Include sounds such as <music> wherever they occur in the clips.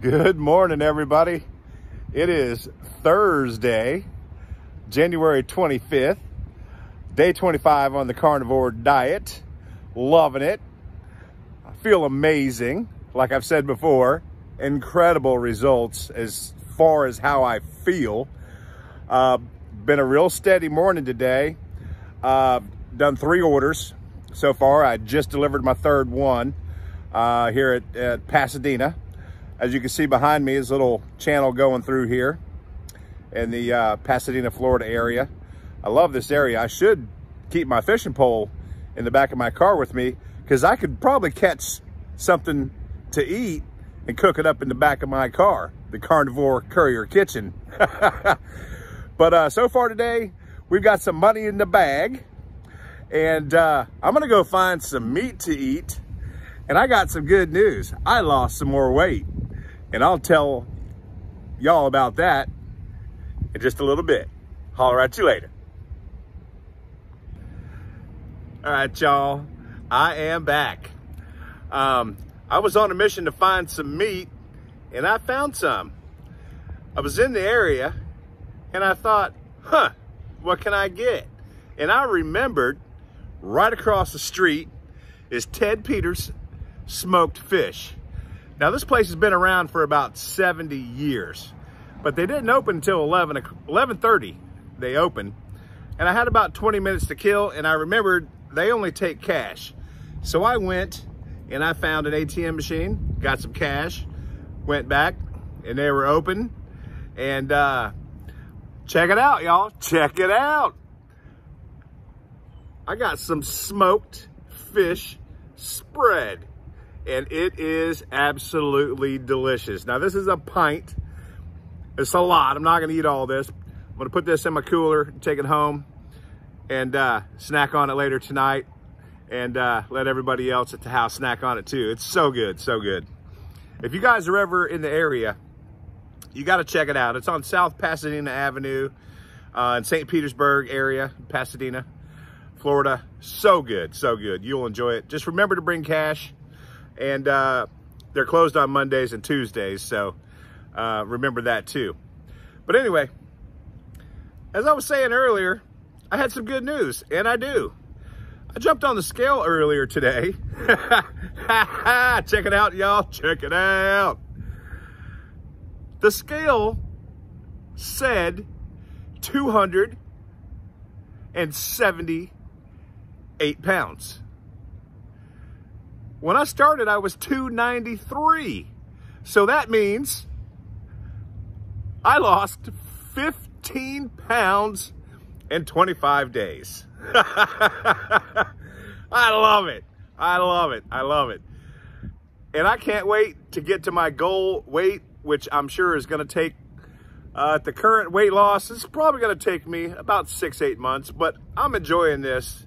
Good morning, everybody. It is Thursday, January 25th, day 25 on the carnivore diet. Loving it. I feel amazing. Like I've said before, incredible results as far as how I feel. Uh, been a real steady morning today. Uh, done three orders so far. I just delivered my third one uh, here at, at Pasadena. As you can see behind me is a little channel going through here in the uh, Pasadena, Florida area. I love this area. I should keep my fishing pole in the back of my car with me because I could probably catch something to eat and cook it up in the back of my car, the Carnivore Courier Kitchen. <laughs> but uh, so far today, we've got some money in the bag and uh, I'm gonna go find some meat to eat and I got some good news. I lost some more weight and I'll tell y'all about that in just a little bit. Holler at you later. All right, y'all, I am back. Um, I was on a mission to find some meat and I found some. I was in the area and I thought, huh, what can I get? And I remembered right across the street is Ted Peters smoked fish. Now this place has been around for about 70 years, but they didn't open until 11, 11.30 they opened. And I had about 20 minutes to kill and I remembered they only take cash. So I went and I found an ATM machine, got some cash, went back and they were open. And uh, check it out, y'all, check it out. I got some smoked fish spread and it is absolutely delicious. Now this is a pint. It's a lot. I'm not gonna eat all this. I'm gonna put this in my cooler, take it home and uh, snack on it later tonight and uh, let everybody else at the house snack on it too. It's so good, so good. If you guys are ever in the area, you gotta check it out. It's on South Pasadena Avenue uh, in St. Petersburg area, Pasadena, Florida. So good, so good. You'll enjoy it. Just remember to bring cash and uh, they're closed on Mondays and Tuesdays, so uh, remember that too. But anyway, as I was saying earlier, I had some good news, and I do. I jumped on the scale earlier today. <laughs> Check it out, y'all. Check it out. The scale said 278 pounds. When I started, I was 293. So that means I lost 15 pounds in 25 days. <laughs> I love it. I love it. I love it. And I can't wait to get to my goal weight, which I'm sure is going to take, uh, at the current weight loss, it's probably going to take me about six, eight months, but I'm enjoying this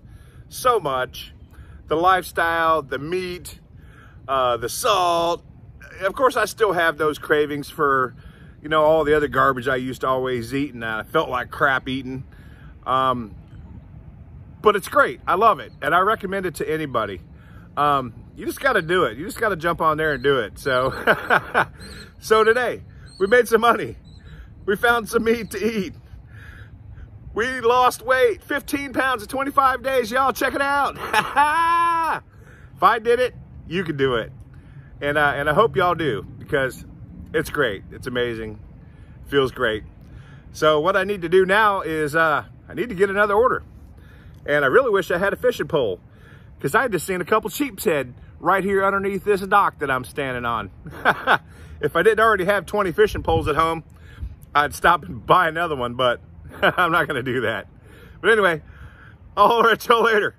so much the lifestyle, the meat, uh, the salt. Of course, I still have those cravings for, you know, all the other garbage I used to always eat and I felt like crap eating. Um, but it's great. I love it. And I recommend it to anybody. Um, you just got to do it. You just got to jump on there and do it. So, <laughs> so today we made some money. We found some meat to eat. We lost weight, 15 pounds in 25 days. Y'all check it out. <laughs> if I did it, you can do it. And, uh, and I hope y'all do because it's great. It's amazing. Feels great. So what I need to do now is uh, I need to get another order. And I really wish I had a fishing pole because I just seen a couple sheep's head right here underneath this dock that I'm standing on. <laughs> if I didn't already have 20 fishing poles at home, I'd stop and buy another one, but <laughs> I'm not going to do that. But anyway, I'll at you later.